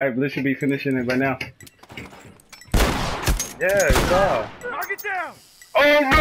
I should be finishing it by now. Yeah, it's all. Target down! Oh no,